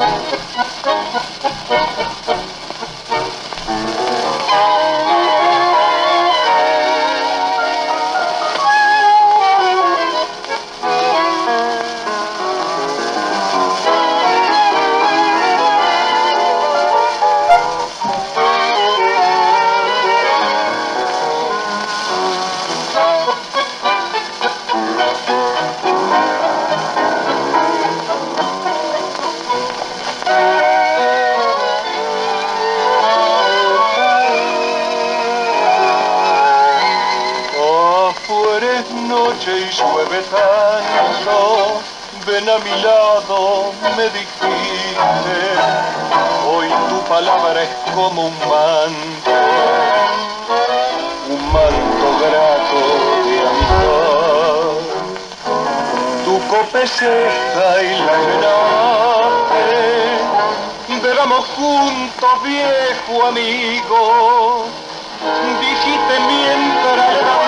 Thank you. Noche y llueve tanto. Ven a mi lado, me dijiste, hoy tu palabra es como un manto, un manto grato de amistad. Tu copa es esta y la llenaste, bebamos juntos viejo amigo, dijiste mientras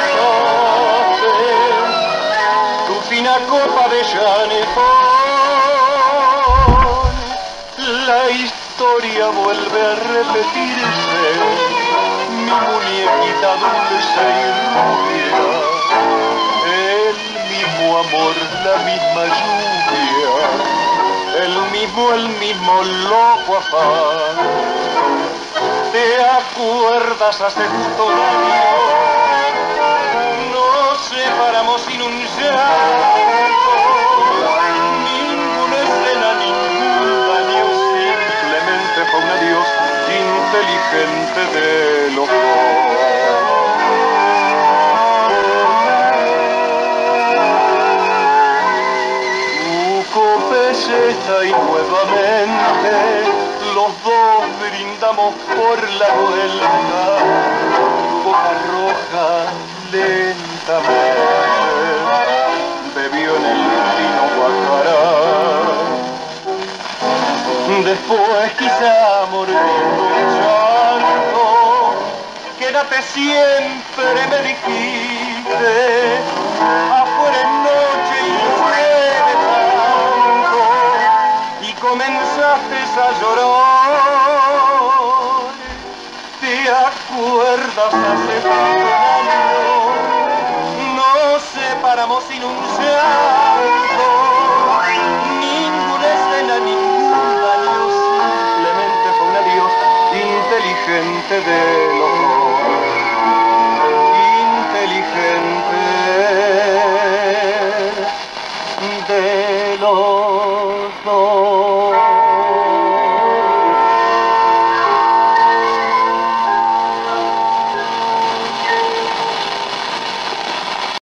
historia vuelve a repetirse, mi muñequita dulce y rubia, el mismo amor, la misma lluvia, el mismo, el mismo loco afán. ¿Te acuerdas hace justo un año? Nos separamos sin un llanto, inteligente de los Tu copeseta y nuevamente los dos brindamos por la vuelta, boca roja lentamente Después quizá mordiendo un llanto, quédate siempre me dijiste, afuera en noche y llueve tanto, y comenzaste a llorar. ¿Te acuerdas hace año? Nos separamos sin un llanto los dos.